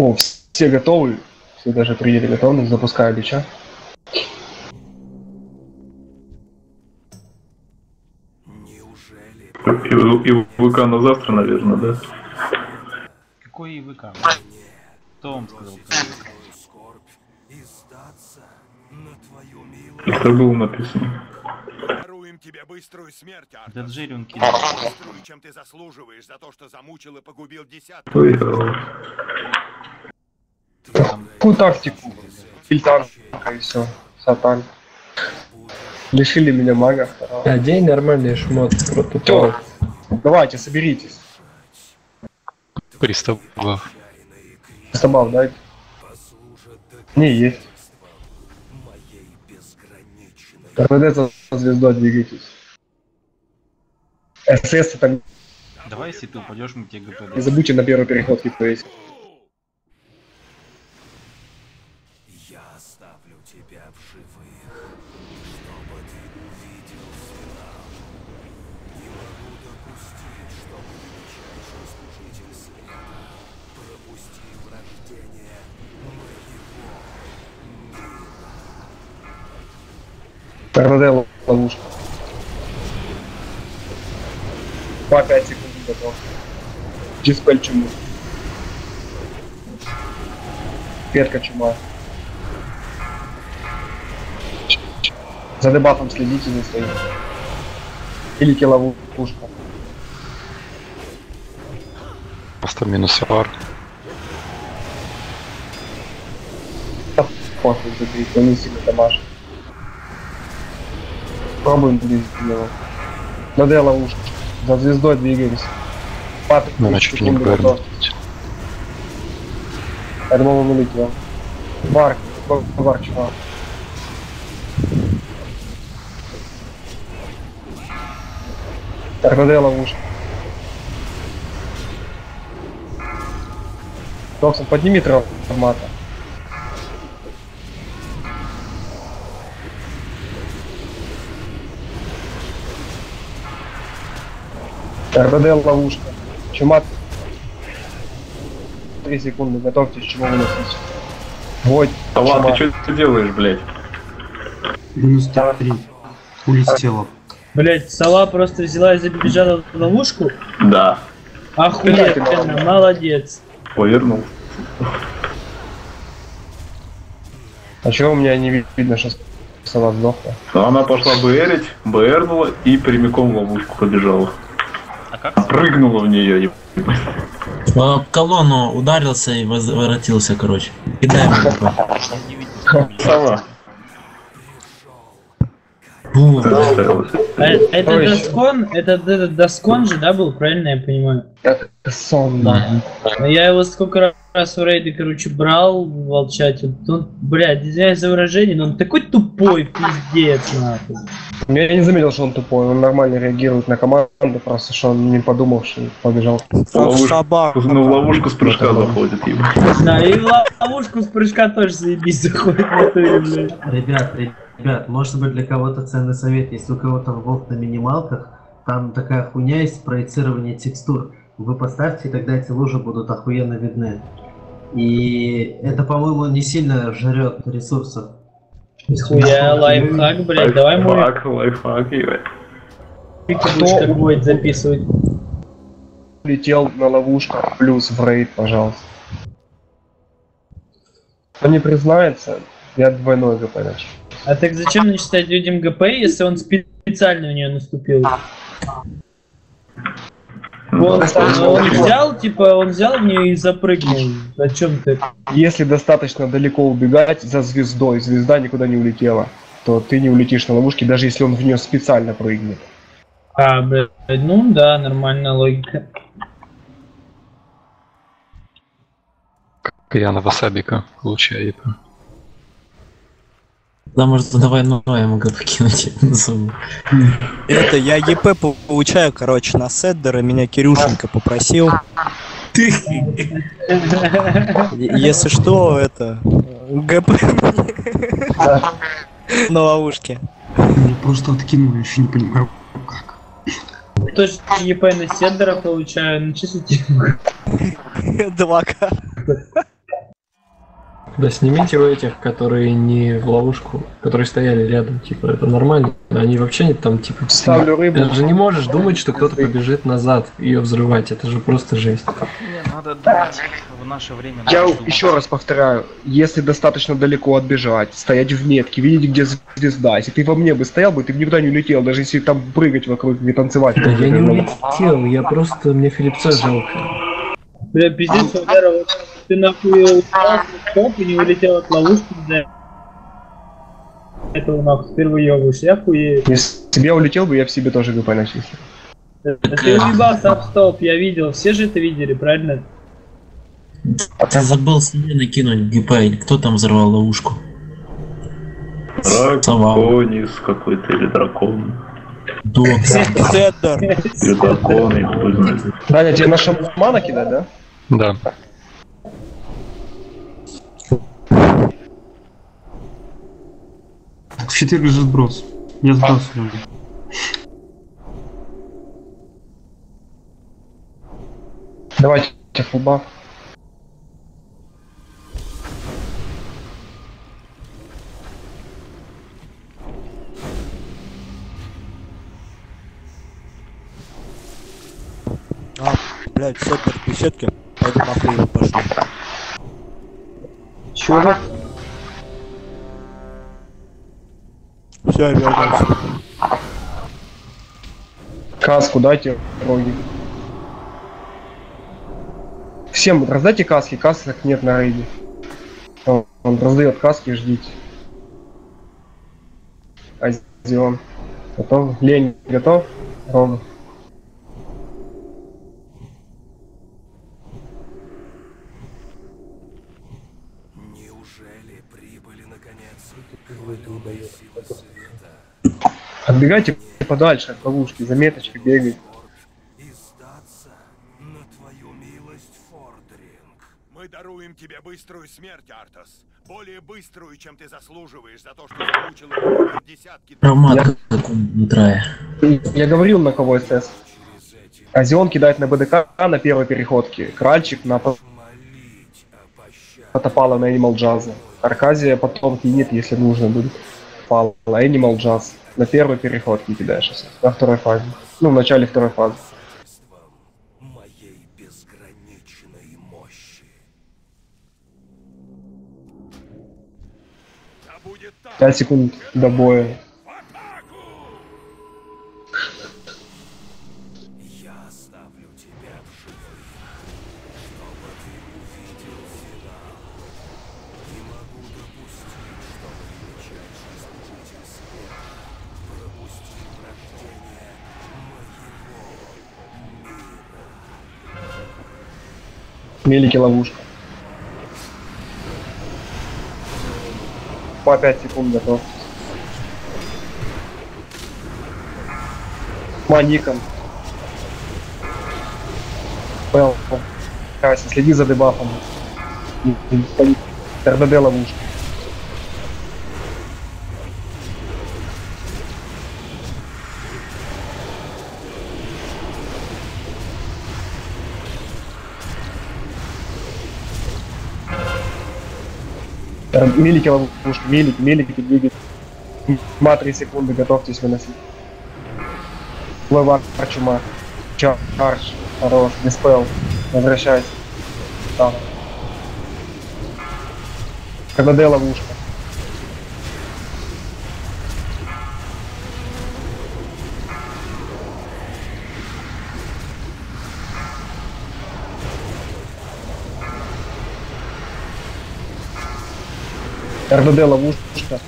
О, все готовы. Все даже приняли готовность. Запускаю бича. И, и ВК на завтра, наверное, да? Какой ИВК? Кто вам сказал? Это было написано. Тебе быструю смерть, Артур. Он кидал. Быструю, чем ты заслуживаешь за то, что замучил и погубил хорош. Какую тактику? Фильтан. И все. Сатан. Лишили меня мага второго. Одень нормальный шмот протупал. давайте, соберитесь. Пристав. Собак, дайте. Не, есть. РВД за звездой двигайтесь. СС это Давай, если ты упадешь, мы тебе ГП не дадим. забудьте на первый переход хит повесить. РВД ловушка. По 5 секунд готов. Диспель чуму. Петка чума. За дебафом следите за своим. Или ловушка. Просто минус вар. Похуй забить, он не сильно дамажит. Пробуем ближе сделать. На Д ловушка. За звездой двигаемся. Паты, Ну, чуть не готов. Я думал, он улетел. Вар, вар, чувак. РВД ловушка. Доксон, подними травмата. РБД ловушка. Чума. 3 секунды, готовьтесь, чего выносить. Вот, Алла, чума. ты что делаешь, блядь? Минус 3. Улетела. Блять, сова просто взяла и забежала в ловушку. Да. Охуенно, молодец. Повернул. А чего у меня не ви- видно, что сова сдохла? Она пошла БРить, БРнула и прямиком в ловушку побежала. Как? Прыгнула в нее и В колонну ударился и возвратился, короче. Кидаем ГП. Сова. Бу. Заставилась. А, это Ой. Доскон, это, это Доскон же, да, был, правильно я понимаю? Это сон, да. Я его сколько раз в рейды, короче, брал в волчате. Он, блядь, извиняюсь за выражение, но он такой тупой, пиздец, нахуй. Я не заметил, что он тупой, он нормально реагирует на команду, просто что он не подумал, что побежал. Ловушку, ну, в ловушку с прыжка заходит, ебать. Да, и в ловушку с прыжка тоже заебись заходит блядь. Ребят, ребят, может быть для кого-то ценный совет, если у кого-то вов на минималках, там такая хуйня есть проецирование текстур. Вы поставьте, и тогда эти лужи будут охуенно видны. И это, по-моему, не сильно жрет ресурсов. Хуя, лайфхак, блядь, давай мой Лайфхак, лайфхак, ебать. как будет записывать. Летел на ловушку, плюс в рейд, пожалуйста. Кто не признается, я двойной ГП начал. А так зачем начитать людям ГП, если он специально в нее наступил? Он, он взял, типа, он взял в нее и запрыгнул. О чем ты? Если достаточно далеко убегать за звездой, звезда никуда не улетела, то ты не улетишь на ловушке, даже если он в нее специально прыгнет. А, блядь, ну да, нормальная логика. Как я на васабика получаю ЕП. Да, может, давай новое ГП кинуть. назову. Это я ЕП по- получаю, короче, на Седдера, меня Кирюшенко попросил. Е- Если что, это ГП на ловушке. Мне просто откинули, еще не понимаю, как. Тоже ЕП на Седдера получаю, начислите. 2К. Да снимите у этих, которые не в ловушку, которые стояли рядом, типа, это нормально. Они вообще не там, типа... Ставлю рыбу. Ты же не можешь думать, что кто-то побежит назад ее взрывать, это же просто жесть. Не, надо думать в наше время. Я думать. еще раз повторяю, если достаточно далеко отбежать, стоять в метке, видеть, где звезда. Если ты во мне бы стоял бы, ты бы никуда не улетел, даже если там прыгать вокруг, не танцевать. Да я не улетел, я просто... Мне Филипца жалко. Бля, пиздец, Валера, вот ты нахуй упал в топ и не улетел от ловушки, бля. Этого нахуй, теперь выебываешь, я хуею. Если бы я улетел бы, я в себе тоже ГП начислил. Да Ты уебался об стоп, я видел, все же это видели, правильно? Ты забыл себе накинуть ГП, кто там взорвал ловушку? Драконис какой-то или дракон. Док. Седдер. Или дракон, или кто знает. Даня, тебе на шамана кидать, да? Да. Четверг же сброс. Я сбрасываю. Давайте фулбаф. А, блядь, Седдер в беседке. Пойду нахуй его пошлю. Чего? Я вернулся. Каску дайте, роги. Всем раздайте каски, касок нет на рейде. Он, он раздает каски, ждите. Азион. Готов? Лень, готов? Рога. Прибыли наконец? Хвалю силы света. Отбегайте подальше от ловушки, заметочка бегай. И сдаться на твою милость, Фордринг. Мы даруем тебе быструю смерть, Артас. Более быструю, чем ты заслуживаешь за то, что погубил десятки Травмат трая. Я говорил на кого СС. Азион кидает на БДК на первой переходке. Кральчик на по- Потопала на Animal Jazz. Арказия потом кинет, если нужно будет. Пала Animal Jazz. На первой переходке кидаешь СС. На второй фазе. Ну, в начале второй фазы. 5 секунд до боя. Мелики ловушка. По 5 секунд готов. Маником. Пэл. Кася, следи за дебафом. Стоит. РДД ловушка. Мелики ловушка, мелики, мелики двигать. Ма 3 секунды, готовьтесь выносить. Левар, чума. Чарж, хорош, диспел. Возвращайся. Там. КДД ловушка. РДД ловушка.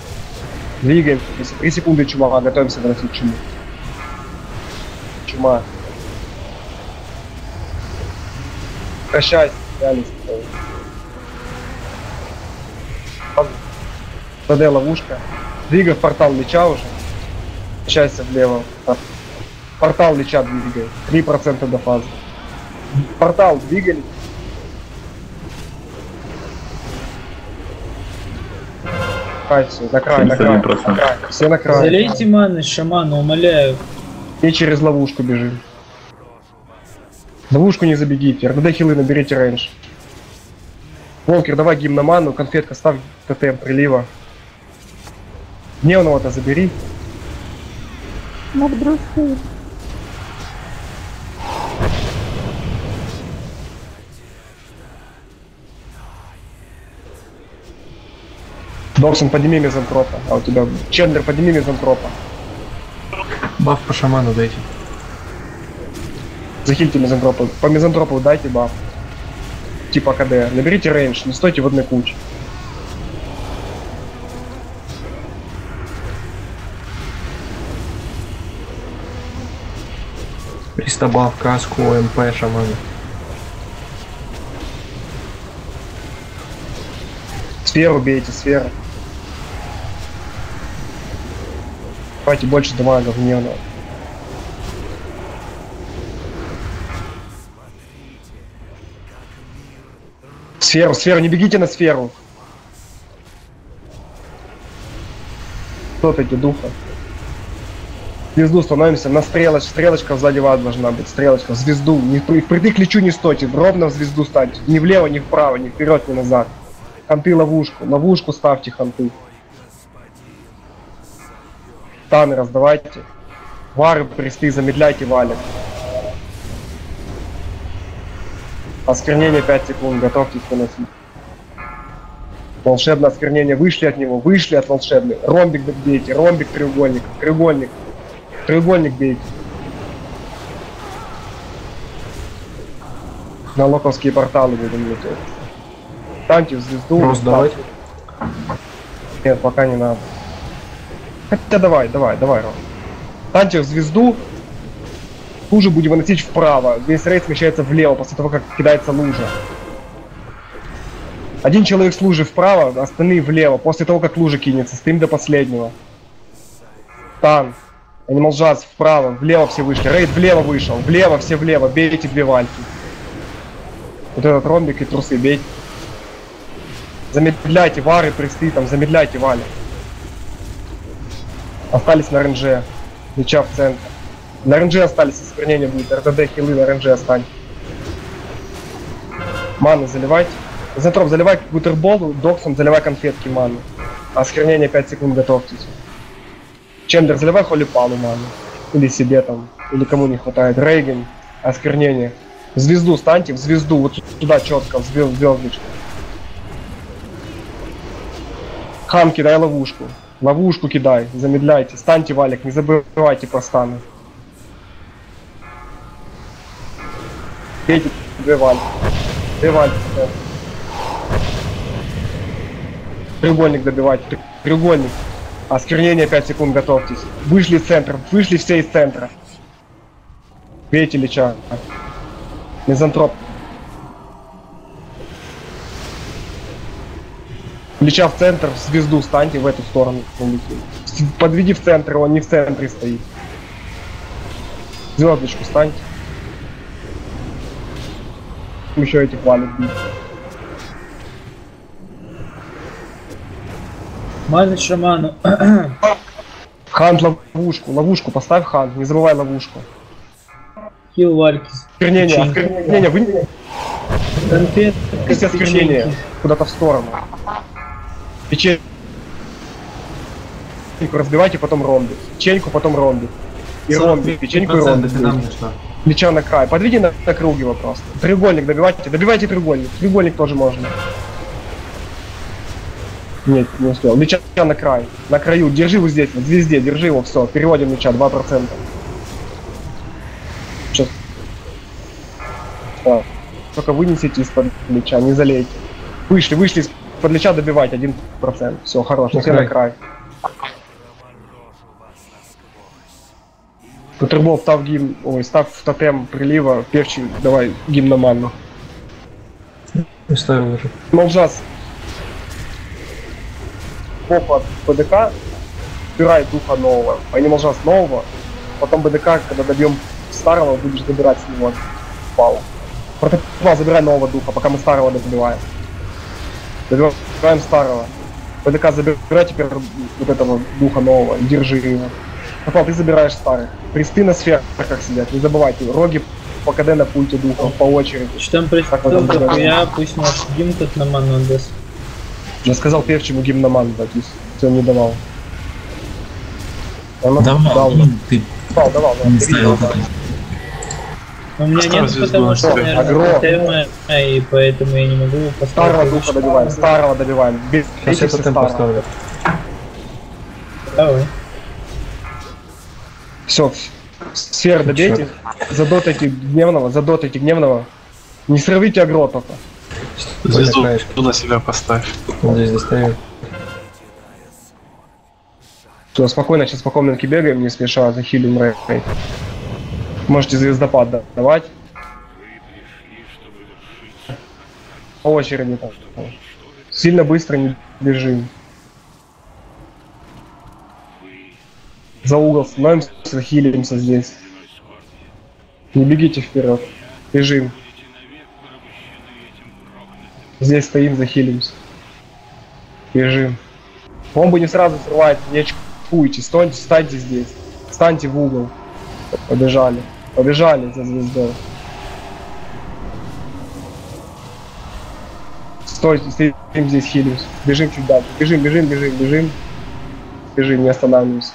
Двигаемся. 3 секунды чума, готовимся выносить чуму. Чума. Прощайся, реально. РДД ловушка. Двигай в портал Лича уже. Прощайся влево. Пор- Портал Лича двигай. 3% до фазы. Портал двигали. Край все, на край, на край, на 71%. край. Все на край. Залейте маны, шамана, умоляю. И через ловушку бежим. Ловушку не забегите. РДД хилы наберите рейндж. Волкер, давай гимн на ману, конфетка, ставь ТТМ прилива. Дневного-то забери. Надбросил. Доксон, подними мизантропа. А у тебя... Чендлер, подними мизантропа. Баф по шаману дайте. Захильте мизантропа. По мизантропу дайте баф. Типа КД. Наберите рейндж, не стойте в одной куче. Присто баф, каску, МП, шаману. Сферу бейте, сферу. Давайте больше дамага гневного. Сферу, сферу, не бегите на сферу. Кто эти духа? Звезду становимся на стрелоч, стрелочка сзади вас должна быть, стрелочка, в звезду. Не, при- впритык лечу не стойте, ровно в звезду станьте. Ни влево, ни вправо, ни вперед, ни назад. Ханты ловушку, ловушку ставьте ханты. Таны раздавайте. Вары, престы, замедляйте валик. Осквернение 5 секунд, готовьтесь выносить. Волшебное осквернение, вышли от него, вышли от волшебной. Ромбик бейте, ромбик, треугольник, треугольник. Треугольник бейте. На локовские порталы будем лететь. Станьте в звезду. Брос давать? Нет, пока не надо. Хотя давай, давай, давай, Ром. Станьте в звезду. Лужу будем выносить вправо. Весь рейд смещается влево после того, как кидается лужа. Один человек с лужи вправо, остальные влево. После того, как лужа кинется, стоим до последнего. Тан. Animal Jazz вправо, влево все вышли. Рейд влево вышел. Влево, все влево. Бейте две вальки. Вот этот ромбик и трусы бейте. Замедляйте вары, присты, там, замедляйте вали. Остались на ренже. Меча в центр. На ренже остались, осквернение будет. РДД, хилы на ренже останьте. Маны заливайте. Зентроп, заливай бутербол, Доксон, заливай конфетки маны. Осквернение 5 секунд, готовьтесь. Чендер, заливай холипалу ману. Или себе там, или кому не хватает. Рейген, осквернение. В звезду станьте, в звезду, вот туда четко, в звезд, звездочку. Хам, кидай ловушку. Ловушку кидай, замедляйте. Станьте, Валик, не забывайте про станы. Две вальки. Две вальки. да. Треугольник добивайте. Тре- Треугольник. Осквернение 5 секунд, готовьтесь. Вышли из центра, вышли все из центра. Бейте лича. Мизантроп. Лича в центр, в звезду станьте в эту сторону. Подведи в центр, он не в центре стоит. Звездочку станьте. Еще этих валит бить. Маны шаману. Хант ловушку, ловушку поставь хант, не забывай ловушку. Хил вальки. Осквернение, осквернение, вы... Конфет. Осквернение. Куда-то в сторону. Печеньку разбивайте, потом ромбик. Печеньку, потом ромбик. И ромбик, печеньку и что? Плеча на край. Подведи на, на круг его просто. Треугольник добивайте. Добивайте треугольник. Треугольник тоже можно. Нет, не успел. Меча на край. На краю. Держи его здесь, вот звезде. Держи его, все. Переводим меча 2%. Сейчас. Так. Только вынесите из-под меча, не залейте. Вышли, вышли из-под меча добивать 1%. Все, хорош. На край. край. Бутербол став гимн, ой, став в тотем прилива, певчий, давай гимн на манну. Не ставил уже. Молджас. Попа БДК, убирай духа нового. А не Молджас нового, потом БДК, когда добьем старого, будешь добирать с него пау. Протопал, забирай нового духа, пока мы старого добиваем. Добиваем старого. БДК забирай теперь вот этого духа нового, и держи его. Попал, ты забираешь старых. Присты на сферах как сидят, не забывайте. Роги по КД на пульте духов по очереди. Что там делаете? дохуя, пусть наш Дим тут на ману даст. Я сказал певчему гимноман дать, если он не давал. Он Давай, дал, ну, ты давал, давал, давал. не Ты ставил видел, да? У меня нет, потому что, себя. наверное, термо, и поэтому я не могу Старого поставить. духа добиваем, старого добиваем. Без Сейчас тотем старого. поставлю. Давай. Все, сферы добейте, задотайте гневного, задотайте гневного. Не срывите агро только. Звезду на себя поставь. Вот здесь достаю. Все, спокойно, сейчас по комнатке бегаем, не спеша, захилим рейд. Можете звездопад да- давать. Очереди там. Сильно быстро не бежим. За угол становимся, захилимся здесь. Не бегите вперед. Бежим. Здесь стоим, захилимся. Бежим. Бомбы не сразу срывать, не очкуйте, стойте, встаньте здесь. Встаньте в угол. Побежали. Побежали за звездой. Стойте, стоим здесь, хилимся. Бежим чуть дальше. Бежим, бежим, бежим, бежим. Бежим, не останавливаемся.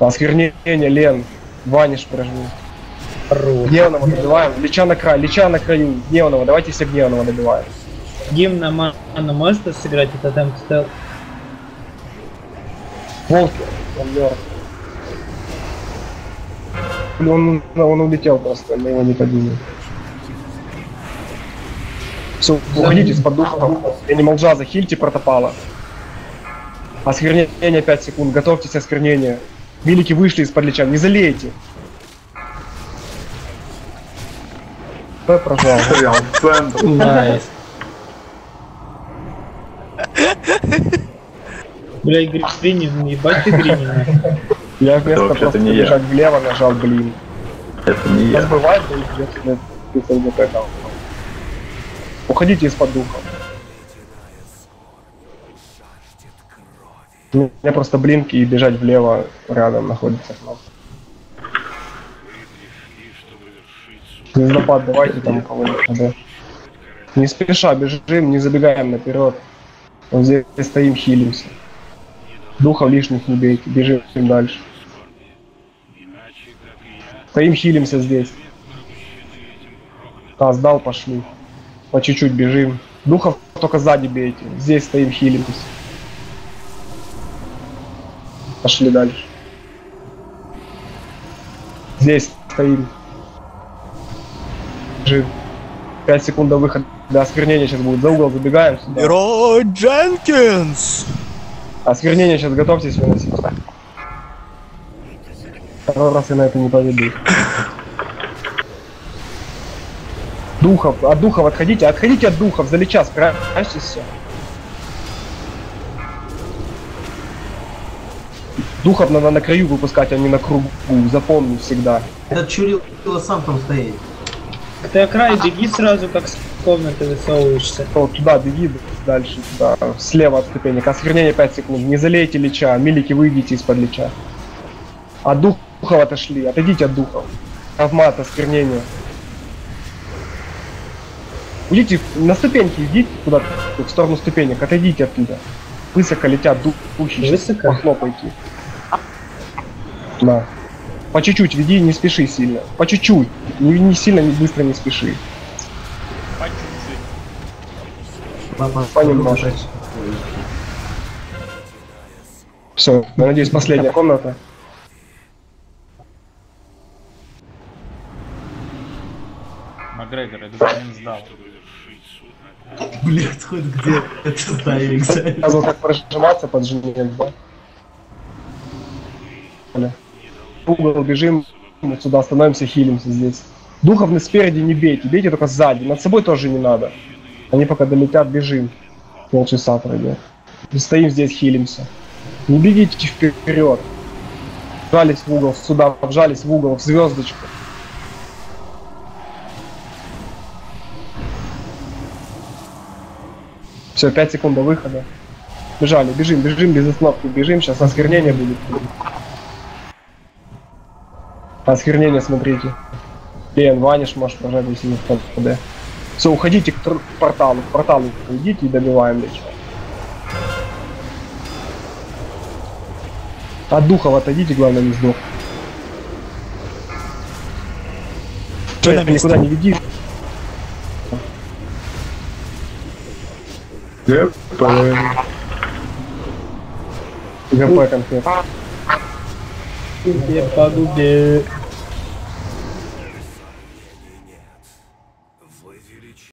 Осквернение, Лен. Ваниш прожми. Хорош. Гневного добиваем. Лича на край, лича на краю. Гневного, давайте все гневного добиваем. Дим на ману может сыграть этот темп стел? Волки, он мертв. Он, он улетел просто, мы его не поднимем. Все, уходите из-под духа. Энимал Джа, захильте протопала. Осквернение 5 секунд, готовьтесь осквернение. Велики вышли из-под лича, не залейте. П прожал. Стоял в центре. Найс. Бля, Гринин, ебать ты Гринин. Я вместо вообще-то просто не я. бежать влево нажал, блин. Это не Сейчас я. бывает, да, если ты вот это. Уходите из-под духа. У меня просто блинки и бежать влево рядом находится кнопка. Звездопад давайте там кого-нибудь. да. Не спеша бежим, не забегаем наперед. Вот здесь стоим, хилимся. Духов лишних не бейте, бежим дальше. Стоим, хилимся здесь. А, сдал, пошли. По чуть-чуть бежим. Духов только сзади бейте. Здесь стоим, хилимся. Пошли дальше. Здесь стоим. Бежим. 5 секунд до выхода. Да, осквернение сейчас будет. За угол забегаем сюда. Герой! Осквернение сейчас готовьтесь выносить. Второй раз я на это не поведу. Духов, от духов отходите, отходите от духов, за лича, спрячьтесь все. Духов надо на краю выпускать, а не на кругу, запомни всегда. Этот Чурил сам там стоит. Ты окрай беги сразу, как комнаты высовываешься. Вот туда беги, дальше туда, слева от ступенек. Осквернение 5 секунд, не залейте лича, милики выйдите из-под лича. От духов отошли, отойдите от духов. Травмат, осквернение. Уйдите на ступеньки, идите куда-то, в сторону ступенек, отойдите оттуда. Высоко летят дух, духи, Высоко? похлопайте. Да. По чуть-чуть веди, не спеши сильно. По чуть-чуть. Не, не сильно, не быстро не спеши. Папа. Все, я надеюсь, последняя комната. Макгрегор, я думаю, не сдал. Блять, хоть где это тайминг взять. Сразу так прожиматься под женец, да? В угол бежим, вот сюда становимся, хилимся здесь. Духовны спереди не бейте, бейте только сзади. Над собой тоже не надо. Они пока долетят, бежим. Полчаса пройдет. И стоим здесь, хилимся. Не бегите вперед. Вжались в угол, сюда, вжались в угол, в звездочку. Все, 5 секунд до выхода. Бежали, бежим, бежим без остановки, бежим, сейчас осквернение будет. Осквернение смотрите. Лен, ваниш можешь пожать, если не в ПД. Все, уходите к порталу. К порталу уйдите и добиваем лечь. От духов отойдите, главное не сдох. Что на Жесть, никуда не веди. ГП. ГП конфет. Тебе по губе.